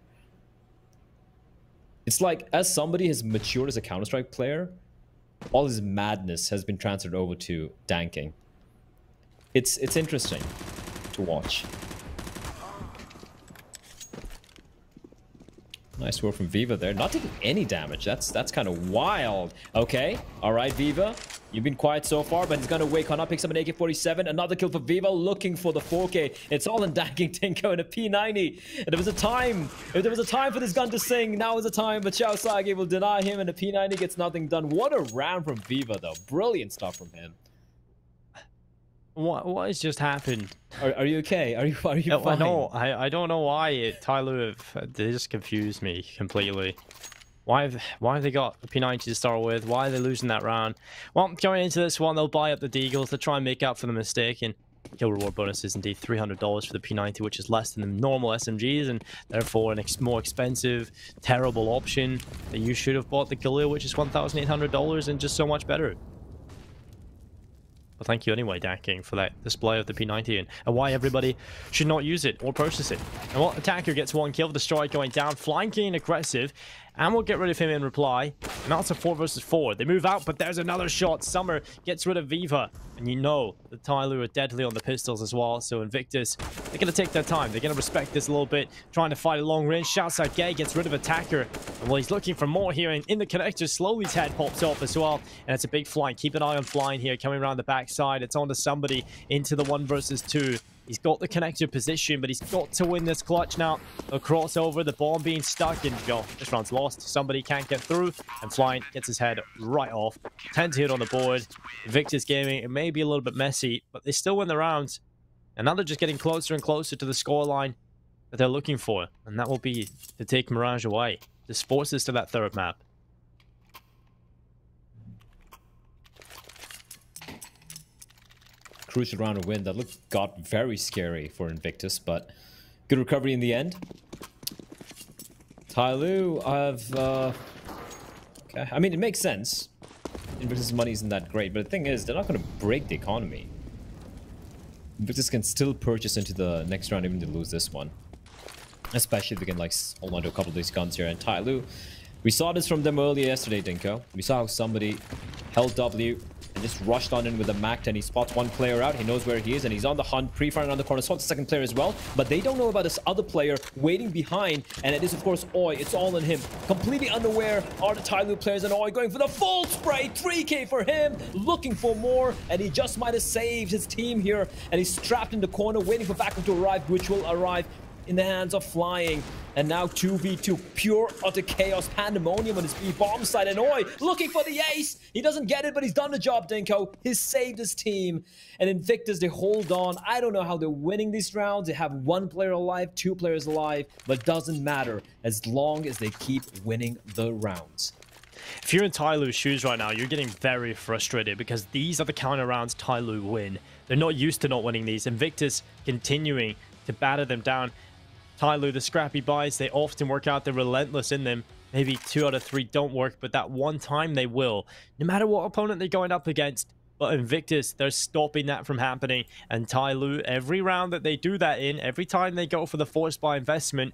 [SPEAKER 2] It's like, as somebody has matured as a Counter-Strike player, all his madness has been transferred over to Danking. It's it's interesting to watch. Nice work from Viva there. Not taking any damage. That's that's kind of wild. Okay. All right, Viva. You've been quiet so far, but he's going to wake on up, picks up an AK-47. Another kill for Viva, looking for the 4K. It's all in Danking Dinko and a P90. And there was a time, if there was a time for this gun to sing, now is the time, but Chao Xiaosage will deny him, and the P90 gets nothing done. What a round from Viva, though. Brilliant stuff from him.
[SPEAKER 1] What what has just happened?
[SPEAKER 2] Are, are you okay? Are you are you uh, fine?
[SPEAKER 1] I know. I I don't know why it, have they just confused me completely. Why have, why have they got the P90 to start with? Why are they losing that round? Well, going into this one, they'll buy up the Deagles to try and make up for the mistake. And kill reward bonus is indeed $300 for the P90, which is less than the normal SMGs, and therefore an ex more expensive, terrible option that you should have bought the Galil, which is $1,800 and just so much better. But thank you anyway, Danking, for that display of the P90 and, and why everybody should not use it or purchase it. And what attacker gets one kill, the strike going down, flanking aggressive, and we'll get rid of him in reply. Now it's a 4 versus 4. They move out, but there's another shot. Summer gets rid of Viva. And you know the Tyloo are deadly on the pistols as well. So Invictus, they're going to take their time. They're going to respect this a little bit. Trying to fight a long range. Shouts out Gay, gets rid of Attacker. And while he's looking for more here, and in the connector, slowly his head pops off as well. And it's a big flying. Keep an eye on flying here. Coming around the backside. It's on to somebody into the 1 versus 2. He's got the connector position, but he's got to win this clutch now. A crossover, the bomb being stuck, and go. This round's lost. Somebody can't get through, and Flying gets his head right off. 10 to hit on the board. Victor's Gaming, it may be a little bit messy, but they still win the rounds. And now they're just getting closer and closer to the scoreline that they're looking for, and that will be to take Mirage away. This forces to that third map.
[SPEAKER 2] Crucial round of win. That looked got very scary for Invictus, but good recovery in the end. Tyloo, I've uh, okay. I mean, it makes sense. Invictus' money isn't that great, but the thing is, they're not going to break the economy. Invictus can still purchase into the next round even to lose this one. Especially if they can like hold on to a couple of these guns here. And Tyloo, we saw this from them earlier yesterday, Dinko. We saw how somebody held W and just rushed on in with the Mac 10. He spots one player out. He knows where he is, and he's on the hunt, pre-firing on the corner. Spots the second player as well, but they don't know about this other player waiting behind, and it is, of course, Oi. It's all in him. Completely unaware are the Tyloo players, and Oi going for the full spray. 3k for him, looking for more, and he just might have saved his team here, and he's trapped in the corner, waiting for backup to arrive, which will arrive in the hands of Flying. And now 2v2, pure utter chaos, pandemonium on his B-bomb side. And Oi, looking for the ace. He doesn't get it, but he's done the job, Dinko. He's saved his team. And Invictus, they hold on. I don't know how they're winning these rounds. They have one player alive, two players alive, but doesn't matter as long as they keep winning the rounds.
[SPEAKER 1] If you're in Tyloo's shoes right now, you're getting very frustrated because these are the counter rounds Tyloo win. They're not used to not winning these. Invictus continuing to batter them down. Tyloo, the scrappy buys, they often work out. They're relentless in them. Maybe two out of three don't work, but that one time they will. No matter what opponent they're going up against. But Invictus, they're stopping that from happening. And Tyloo, every round that they do that in, every time they go for the force buy investment,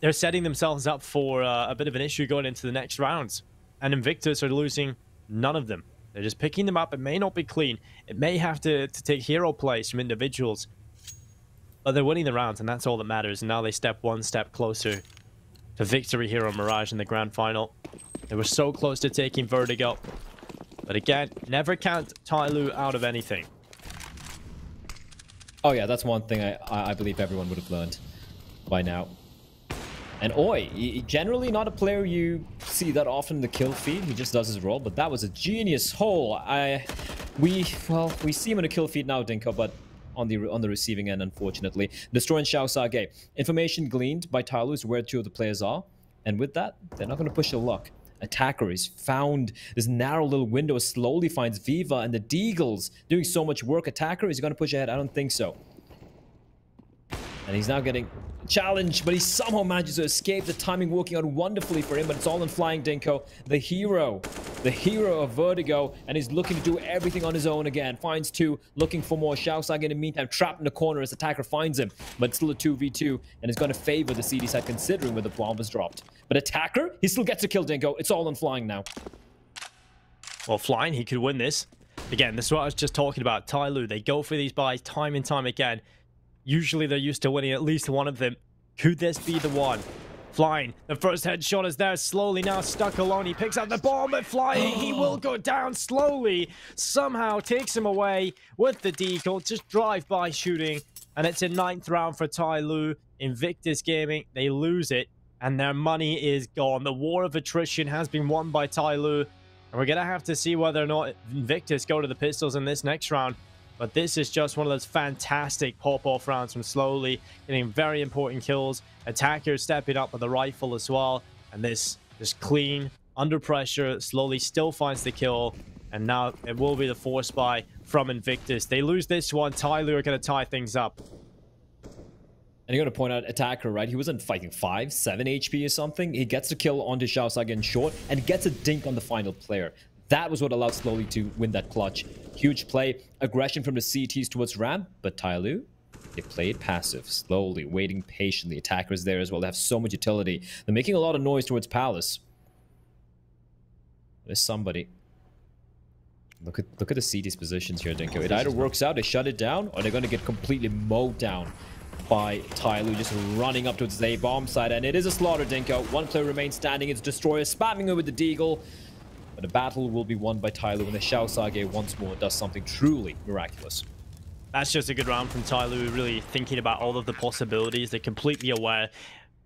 [SPEAKER 1] they're setting themselves up for uh, a bit of an issue going into the next rounds. And Invictus are losing none of them. They're just picking them up. It may not be clean. It may have to, to take hero plays from individuals. But they're winning the rounds, and that's all that matters. And now they step one step closer to victory here on Mirage in the grand final. They were so close to taking Vertigo. But again, never count Tyloo out of anything.
[SPEAKER 2] Oh yeah, that's one thing I, I believe everyone would have learned by now. And Oi, generally not a player you see that often in the kill feed. He just does his role, but that was a genius hole. I, we, well, we see him in a kill feed now, Dinko, but on the on the receiving end, unfortunately. Destroy and Xiaosage. Information gleaned by Tyloo is where two of the players are. And with that, they're not going to push the luck. Attacker is found this narrow little window, slowly finds Viva and the Deagles doing so much work. Attacker is going to push ahead. I don't think so. And he's now getting challenged, but he somehow manages to escape. The timing working out wonderfully for him, but it's all in Flying Dinko. The hero, the hero of Vertigo, and he's looking to do everything on his own again. Finds two, looking for more. Xiaosage in the meantime, trapped in the corner as Attacker finds him, but still a 2v2, and is going to favor the CT side considering where the bomb was dropped. But Attacker, he still gets a kill, Dinko. It's all in Flying now.
[SPEAKER 1] Well, Flying, he could win this. Again, this is what I was just talking about. Tyloo, they go for these buys time and time again. Usually they're used to winning at least one of them. Could this be the one? Flying. The first headshot is there slowly now. Stuck alone. He picks up the bomb, but flying. he will go down slowly. Somehow takes him away with the deagle. Just drive-by shooting. And it's a ninth round for Tyloo. Invictus Gaming, they lose it. And their money is gone. The war of attrition has been won by Tyloo. And we're going to have to see whether or not Invictus go to the pistols in this next round. But this is just one of those fantastic pop-off rounds from Slowly, getting very important kills. Attacker stepping up with the rifle as well. And this just clean, under pressure, Slowly still finds the kill. And now it will be the force buy from Invictus. They lose this one. Tyloo are going to tie things up.
[SPEAKER 2] And you're going to point out Attacker, right? He wasn't fighting 5, 7 HP or something. He gets the kill onto Xiao again short and gets a dink on the final player. That was what allowed Slowly to win that clutch. Huge play, aggression from the CTs towards Ram, but Tyloo, they played passive, slowly, waiting patiently. Attackers there as well. They have so much utility. They're making a lot of noise towards Palace. There's somebody. Look at look at the CT's positions here, Dinko. It either works out, they shut it down, or they're going to get completely mowed down by Tyloo, just running up towards the bomb side. And it is a slaughter, Dinko. One player remains standing. It's Destroyer spamming over the Deagle. But the battle will be won by Tyloo when the Xiaosage once more does something truly miraculous.
[SPEAKER 1] That's just a good round from Tyloo, really thinking about all of the possibilities. They're completely aware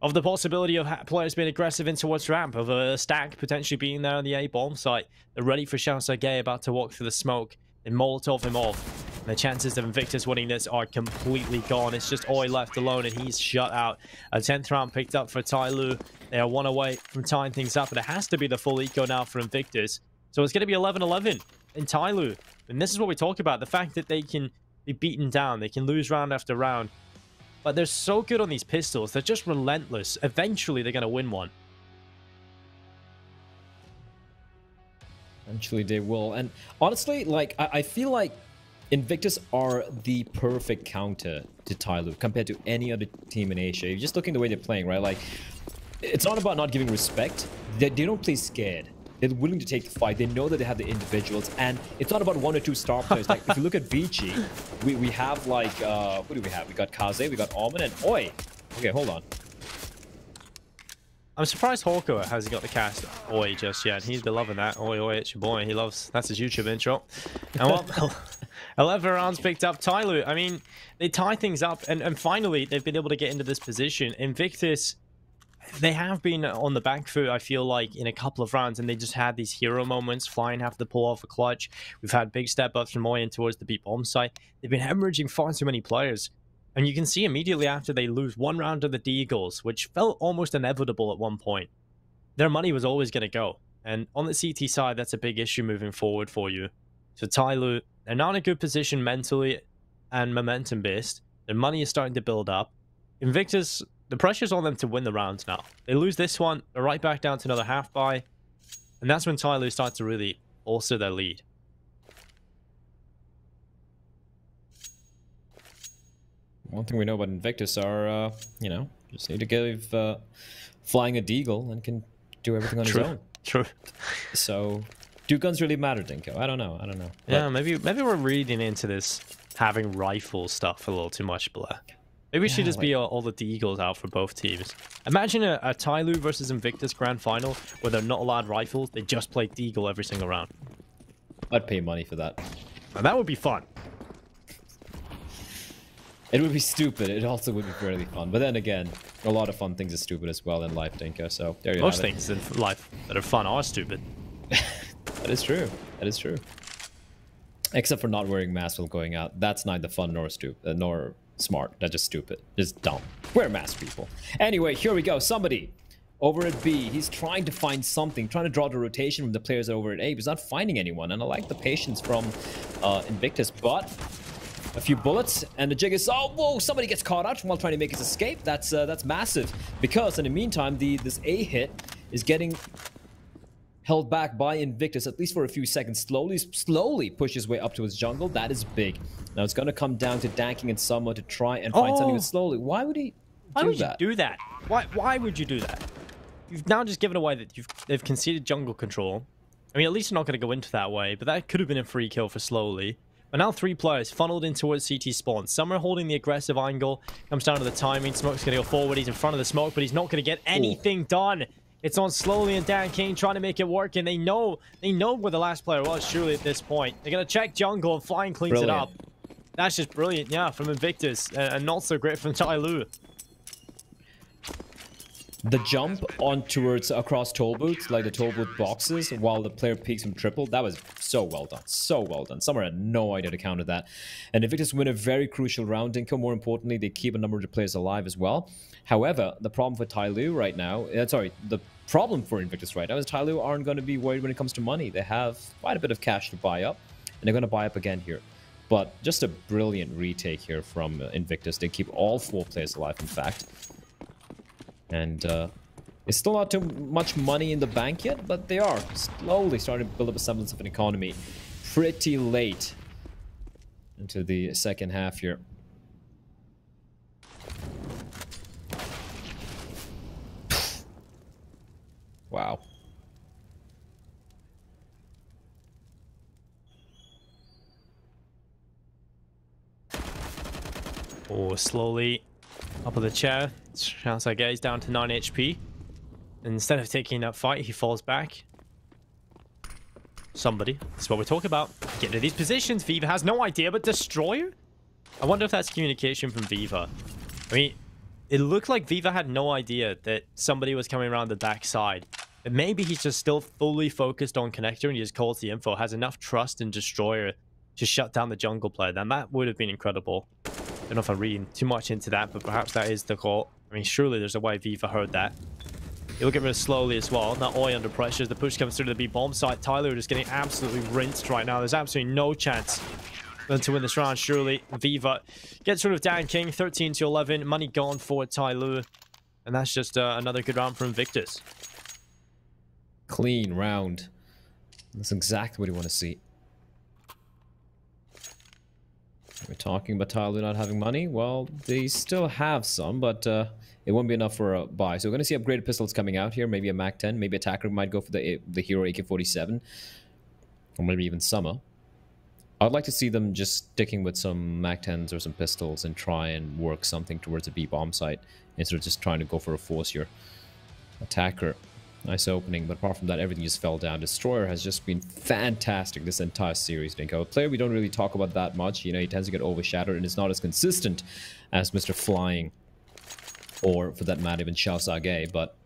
[SPEAKER 1] of the possibility of players being aggressive in towards ramp, of a stack potentially being there on the A bomb site. They're ready for Xiaosage about to walk through the smoke and Molotov him off. And the chances of Invictus winning this are completely gone. It's just Oi left alone and he's shut out. A 10th round picked up for Tyloo. They are one away from tying things up, but it has to be the full eco now for Invictus. So it's going to be 11-11 in Tyloo. And this is what we talk about, the fact that they can be beaten down, they can lose round after round. But they're so good on these pistols, they're just relentless. Eventually, they're going to win one.
[SPEAKER 2] Eventually they will. And honestly, like, I, I feel like Invictus are the perfect counter to Tyloo compared to any other team in Asia. You're just looking the way they're playing, right? Like, it's not about not giving respect. They, they don't play scared. They're willing to take the fight. They know that they have the individuals. And it's not about one or two star players. like, if you look at Vici, we, we have, like, uh, what do we have? We got Kaze, we got Almond, and Oi. Okay, hold on.
[SPEAKER 1] I'm surprised Hawker hasn't got the cast Oi just yet. He's been loving that. Oi, oi, it's your boy. He loves, that's his YouTube intro. And what, 11 rounds picked up. Tyloo, I mean, they tie things up. And, and finally, they've been able to get into this position. Invictus, they have been on the back foot, I feel like, in a couple of rounds. And they just had these hero moments. Flying have to pull off a clutch. We've had big step ups from Oi towards the B bomb site. They've been hemorrhaging far too many players. And you can see immediately after they lose one round to the Deagles, which felt almost inevitable at one point, their money was always going to go. And on the CT side, that's a big issue moving forward for you. So Tyloo, they're not in a good position mentally and momentum based. Their money is starting to build up. Invictus, the pressure's on them to win the rounds now. They lose this one, they're right back down to another half buy. And that's when Tyloo starts to really alter their lead.
[SPEAKER 2] One thing we know about Invictus are, uh, you know, just need to give uh, flying a deagle and can do everything on
[SPEAKER 1] True.
[SPEAKER 2] his own.
[SPEAKER 1] True.
[SPEAKER 2] So, do guns really matter, Dinko? I don't know. I don't know.
[SPEAKER 1] Yeah, maybe maybe we're reading into this having rifle stuff a little too much, Blair. Maybe we yeah, should just like, be all, all the Deagles out for both teams. Imagine a, a Tyloo versus Invictus grand final where they're not allowed rifles, they just play Deagle every single round.
[SPEAKER 2] I'd pay money for that.
[SPEAKER 1] And that would be fun.
[SPEAKER 2] It would be stupid. It also would be fairly fun. But then again, a lot of fun things are stupid as well in life, Dinko. So there you
[SPEAKER 1] Most
[SPEAKER 2] have
[SPEAKER 1] it. Most things in life that are fun are stupid.
[SPEAKER 2] that is true. That is true. Except for not wearing masks while going out. That's neither fun nor stupid, uh, nor smart. That's just stupid. Just dumb. Wear masks, people. Anyway, here we go. Somebody over at B, he's trying to find something, trying to draw the rotation from the players over at A. He's not finding anyone, and I like the patience from uh, Invictus, but a few bullets, and the jig is oh whoa! Somebody gets caught out while trying to make his escape. That's uh, that's massive because in the meantime, the this A hit is getting held back by Invictus at least for a few seconds. Slowly, slowly push his way up to his jungle. That is big. Now it's going to come down to Danking and Summer to try and find oh. something slowly. Why would he?
[SPEAKER 1] Why
[SPEAKER 2] would
[SPEAKER 1] that? you do that? Why? Why would you do that? You've now just given away that you've they've conceded jungle control. I mean, at least you're not going to go into that way, but that could have been a free kill for slowly. But now three players funneled in towards CT spawn. Some are holding the aggressive angle. Comes down to the timing. Smoke's going to go forward. He's in front of the smoke, but he's not going to get anything Ooh. done. It's on slowly and Danking trying to make it work, and they know they know where the last player was, surely, at this point. They're going to check jungle, and Flying cleans brilliant. it up. That's just brilliant, yeah, from Invictus, and not so great from Tyloo
[SPEAKER 2] the jump on towards across toll booths, like the toll booth boxes, while the player peeks from triple, that was so well done. So well done. Summer had no idea to counter that. And Invictus win a very crucial round. Dinko, more importantly, they keep a number of the players alive as well. However, the problem for Tyloo right now, uh, sorry, the problem for Invictus right now is Tyloo aren't going to be worried when it comes to money. They have quite a bit of cash to buy up, and they're going to buy up again here. But just a brilliant retake here from uh, Invictus. They keep all four players alive, in fact. And uh, it's still not too much money in the bank yet, but they are slowly starting to build up a semblance of an economy pretty late into the second half here. wow.
[SPEAKER 1] Oh, slowly up of the chair. Chance I get he's down to 9 HP. And instead of taking that fight, he falls back. Somebody. That's what we're talking about. Get into these positions. Viva has no idea, but Destroyer? I wonder if that's communication from Viva. I mean, it looked like Viva had no idea that somebody was coming around the back side. But maybe he's just still fully focused on Connector and he just calls the info, has enough trust in Destroyer to shut down the jungle player. Then that would have been incredible. Don't know if I'm reading too much into that, but perhaps that is the call. I mean, surely there's a way Viva heard that. He'll get rid of slowly as well. Now Oi under pressure as the push comes through to the B bomb site. Tyloo just getting absolutely rinsed right now. There's absolutely no chance to win this round. Surely Viva gets rid of Danking, 13 to 11. Money gone for Tyloo. And that's just uh, another good round for Invictus.
[SPEAKER 2] Clean round. That's exactly what you want to see. We're talking about Tyloo not having money. Well, they still have some, but uh, it won't be enough for a buy. So we're going to see upgraded pistols coming out here. Maybe a MAC-10. Maybe Attacker might go for the the Hero AK-47. Or maybe even Summer. I'd like to see them just sticking with some MAC-10s or some pistols and try and work something towards a B-bomb site instead of just trying to go for a force here. Attacker. Nice opening, but apart from that, everything just fell down. Destroyer has just been fantastic this entire series, Dinko. A player we don't really talk about that much. You know, he tends to get overshadowed and it's not as consistent as Mr. Flying or, for that matter, even Xiaosage, but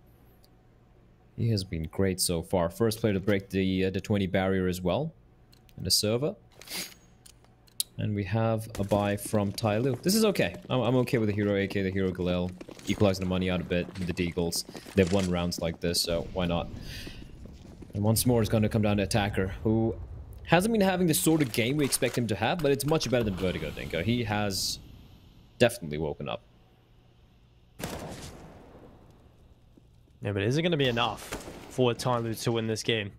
[SPEAKER 2] he has been great so far. First player to break the, uh, the 20 barrier as well in the server. And we have a buy from Tyloo. This is okay. I'm, I'm, okay with the Hero AK, the Hero Galil. Equalizing the money out a bit the Deagles. They've won rounds like this, so why not? And once more, it's going to come down to Attacker, who hasn't been having the sort of game we expect him to have, but it's much better than Vertigo, Dinko. He has definitely woken up.
[SPEAKER 1] Yeah, but is it going to be enough for Tyloo to win this game?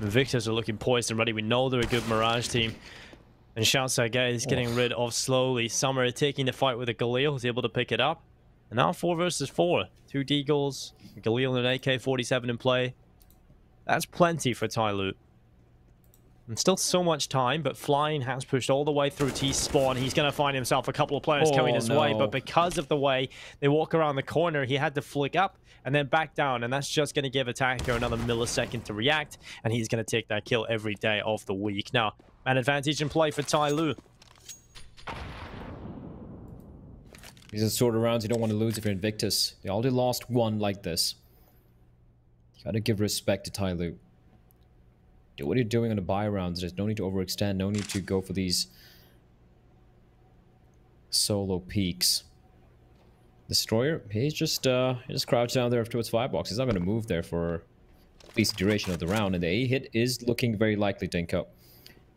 [SPEAKER 1] The Victors are looking poised and ready. We know they're a good Mirage team. And Xiaosage is getting rid of slowly. Summer taking the fight with a Galil, who's able to pick it up. And now 4 versus 4. Two Deagles, Galil and an AK-47 in play. That's plenty for Tai Tyloo. And still so much time, but Flying has pushed all the way through T-spawn. He's going to find himself a couple of players oh, coming his no. way, but because of the way they walk around the corner, he had to flick up and then back down, and that's just going to give Attacker another millisecond to react, and he's going to take that kill every day of the week. Now, an advantage in play for Tyloo.
[SPEAKER 2] These are the sort of rounds you don't want to lose if you're Invictus. They already lost one like this. You gotta give respect to Tyloo. Do what you're doing on the buy rounds. There's no need to overextend. No need to go for these solo peaks. Destroyer, he's just uh, he just crouched down there towards firebox. He's not going to move there for at least the duration of the round. And the A hit is looking very likely, Dinko.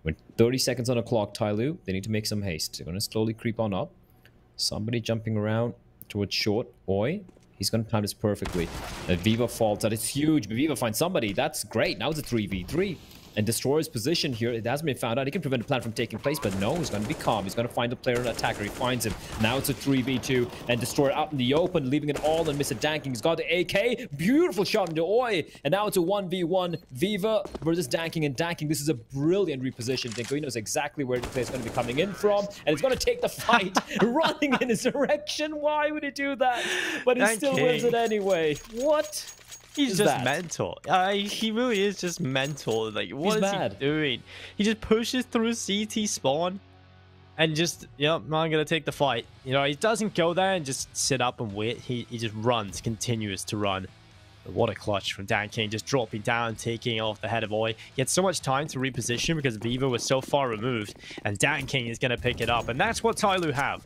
[SPEAKER 2] With 30 seconds on the clock, Tyloo, they need to make some haste. They're going to slowly creep on up. Somebody jumping around towards short. Oi, he's going to time this perfectly. Viva falls out. It's huge, Viva finds somebody. That's great. Now it's a 3v3 and Destroyer's position here. It hasn't been found out. He can prevent the plan from taking place, but no, he's going to be calm. He's going to find the player and attacker. He finds him. Now it's a 3v2, and Destroyer out in the open, leaving it all on Mr. Danking. He's got the AK. Beautiful shot into Oi, and now it's a 1v1 Viva versus Danking, and Danking, this is a brilliant reposition. He knows exactly where the player is going to be coming in from, and it's going to take the fight running in his direction. Why would he do that? But he still wins it anyway. What?
[SPEAKER 1] He's just that? mental. Uh, he really is just mental. Like, what He's is mad. he doing? He just pushes through CT spawn and just, yep, I'm going to take the fight. You know, he doesn't go there and just sit up and wait. He, he just runs, continues to run. But what a clutch from Danking, just dropping down, taking off the head of Oi. He had so much time to reposition because Viva was so far removed, and Danking is going to pick it up. And that's what Tyloo have.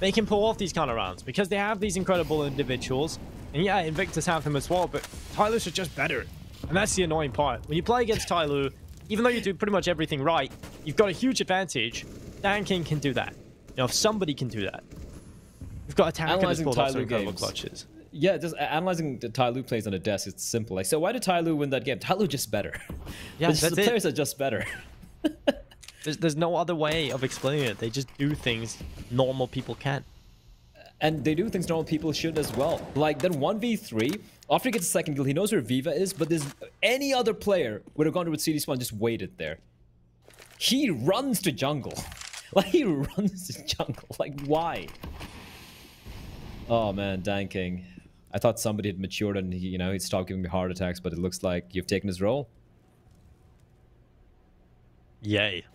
[SPEAKER 1] They can pull off these kind of rounds because they have these incredible individuals and yeah, Invictus have them as well, but Tyloo's are just better. And that's the annoying part. When you play against Tyloo, even though you do pretty much everything right, you've got a huge advantage. Danking can do that. You know, if somebody can do that. You've got attack
[SPEAKER 2] Analyzing Tyloo games. clutches. Yeah, just analyzing the Tyloo plays on a desk, it's simple. Like, so why did Tyloo win that game? Tyloo just better. Yeah, the players are just better.
[SPEAKER 1] there's, there's no other way of explaining it. They just do things normal people can't.
[SPEAKER 2] And they do things normal people should as well. Like, then 1v3, after he gets a second kill, he knows where Viva is, but there's any other player would have gone to with CT spawn just waited there. He runs to jungle. Like, he runs to jungle. Like, why? Oh, man, Danking. I thought somebody had matured and, he, you know, he'd stop giving me heart attacks, but it looks like you've taken his role.
[SPEAKER 1] Yay.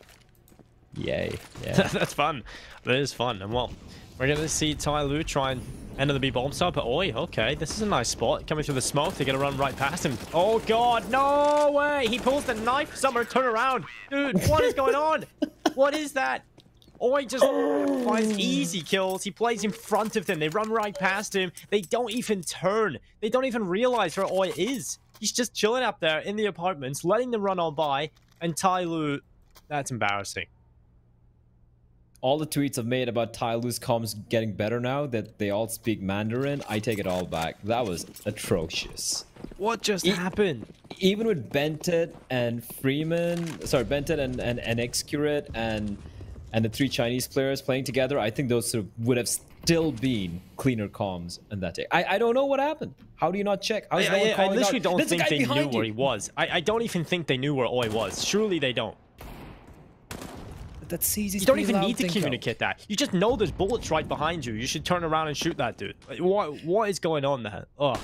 [SPEAKER 2] Yay. Yeah.
[SPEAKER 1] That's fun. That is fun. And well, we're going to see Tyloo try and enter the B bomb side, but oi, okay, this is a nice spot. Coming through the smoke, they're going to run right past him. Oh god, no way! He pulls the knife, Summer, turn around. Dude, what is going on? what is that? Oi just finds easy kills. He plays in front of them. They run right past him. They don't even turn. They don't even realize where Oi is. He's just chilling up there in the apartments, letting them run on by. And Tyloo, that's embarrassing
[SPEAKER 2] all the tweets I've made about Tyloo's comms getting better now that they all speak Mandarin, I take it all back. That was atrocious.
[SPEAKER 1] What just e happened?
[SPEAKER 2] Even with BnTeT and Freeman, sorry, BnTeT and, and, and xccurate and and the three Chinese players playing together, I think those sort of would have still been cleaner comms in that day. I, I don't know what happened. How do you not check?
[SPEAKER 1] I, no I, I, literally out? don't There's think they knew you. where he was. I, I don't even think they knew where Oi was. Surely they don't.
[SPEAKER 2] That's easy.
[SPEAKER 1] You don't even need to communicate that. You just know there's bullets right behind you. You should turn around and shoot that dude. What what is going on there? Oh.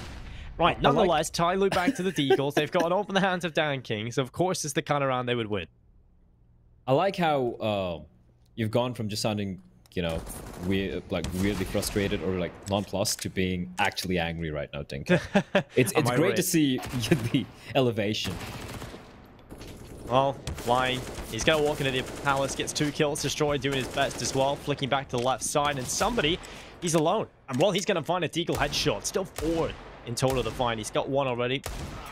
[SPEAKER 1] Right, nonetheless, like... Tai back to the Deagles. They've got an open the hands of Danking, so of course it's the kind of round they would win.
[SPEAKER 2] I like how uh, you've gone from just sounding, you know, weird, like weirdly frustrated or like nonplussed to being actually angry right now, Dink. It's it's great right? to see the elevation.
[SPEAKER 1] Well, flying. He's going to walk into the palace, gets two kills, destroyed, doing his best as well, flicking back to the left side, and somebody, he's alone. And well, he's going to find a Deagle headshot. Still forward in total to find. He's got one already.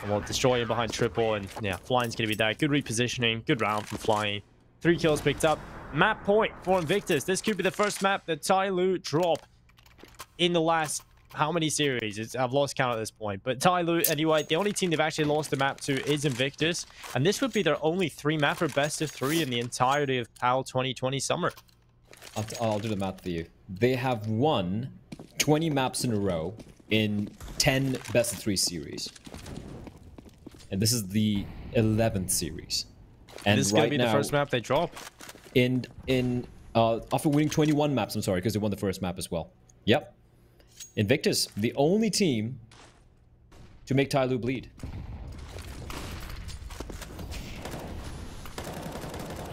[SPEAKER 1] And we'll destroy him behind triple, and yeah, flying's going to be there. Good repositioning, good round from flying. Three kills picked up. Map point for Invictus. This could be the first map that Tyloo drop in the last how many series? It's, I've lost count at this point. But Tyloo, anyway, the only team they've actually lost the map to is Invictus. And this would be their only three map or best of three in the entirety of PAL 2020 Summer.
[SPEAKER 2] I'll, I'll do the math for you. They have won 20 maps in a row in 10 best of three series. And this is the 11th series.
[SPEAKER 1] And this is right going to be now, the first map they drop.
[SPEAKER 2] In, in, uh, after winning 21 maps, I'm sorry, because they won the first map as well. Yep. Invictus, the only team to make Lu bleed.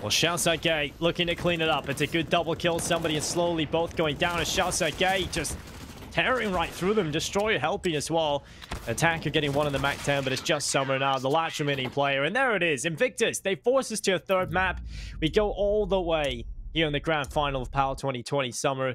[SPEAKER 1] Well, Xiao Gay looking to clean it up. It's a good double kill. Somebody is slowly both going down. And Xiao Gay just tearing right through them. Destroyer helping as well. Attacker getting one on the MAC 10, but it's just Summer now, the last remaining player. And there it is, Invictus. They force us to a third map. We go all the way here in the grand final of PAL 2020 Summer.